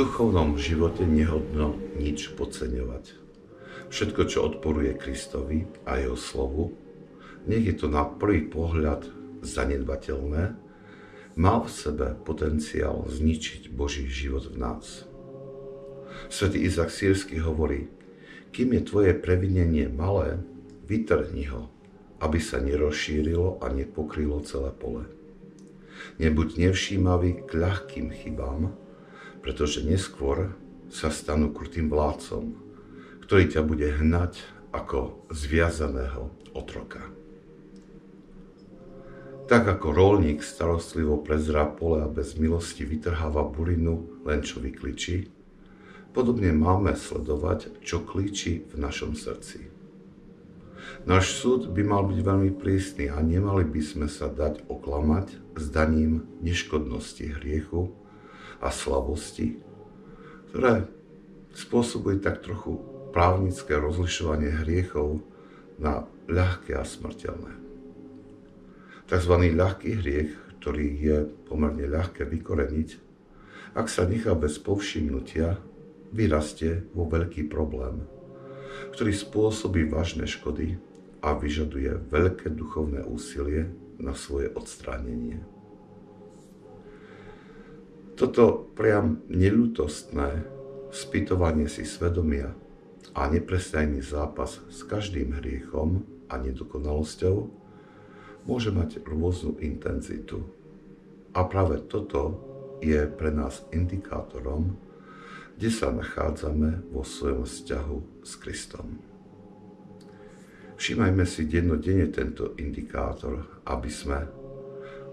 duchovnom živote nehodno nič podceňovať. Všetko, čo odporuje Kristovi a jeho slovu, nech je to na prvý pohľad zanedbateľné, má v sebe potenciál zničiť Boží život v nás. Svetý Izak Sírsky hovorí, kým je tvoje previnenie malé, vytrhni ho, aby sa nerozšírilo a nepokrylo celé pole. Nebuď nevšímavý k ľahkým chybám, pretože neskôr sa stanú krutým vládcom, ktorý ťa bude hnať ako zviazaného otroka. Tak ako rolník starostlivo prezrá pole a bez milosti vytrháva burinu, len čo vykličí, Podobne máme sledovať, čo klíči v našom srdci. Náš súd by mal byť veľmi prísny a nemali by sme sa dať oklamať zdaním neškodnosti hriechu a slabosti, ktoré spôsobuje tak trochu právnické rozlišovanie hriechov na ľahké a smrteľné. Takzvaný ľahký hriech, ktorý je pomerne ľahké vykoreniť, ak sa nechá bez povšimnutia, vyrastie vo veľký problém, ktorý spôsobí vážne škody a vyžaduje veľké duchovné úsilie na svoje odstránenie. Toto priam neľutostné spýtovanie si svedomia a neprestajný zápas s každým hriechom a nedokonalosťou môže mať rôznu intenzitu. A práve toto je pre nás indikátorom, kde sa nachádzame vo svojom vzťahu s Kristom. Všímajme si dennodenne tento indikátor, aby, sme,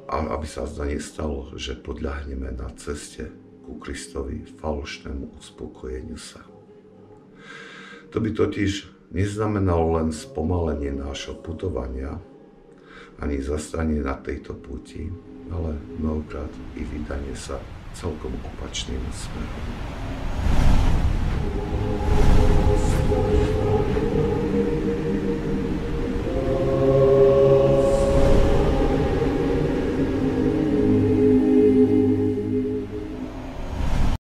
aby sa zda nestalo, že podľahneme na ceste ku Kristovi falošnému uspokojeniu sa. To by totiž neznamenalo len spomalenie nášho putovania, ani zastanie na tejto púti, ale mnohokrát i vydanie sa celkom opačným smerom.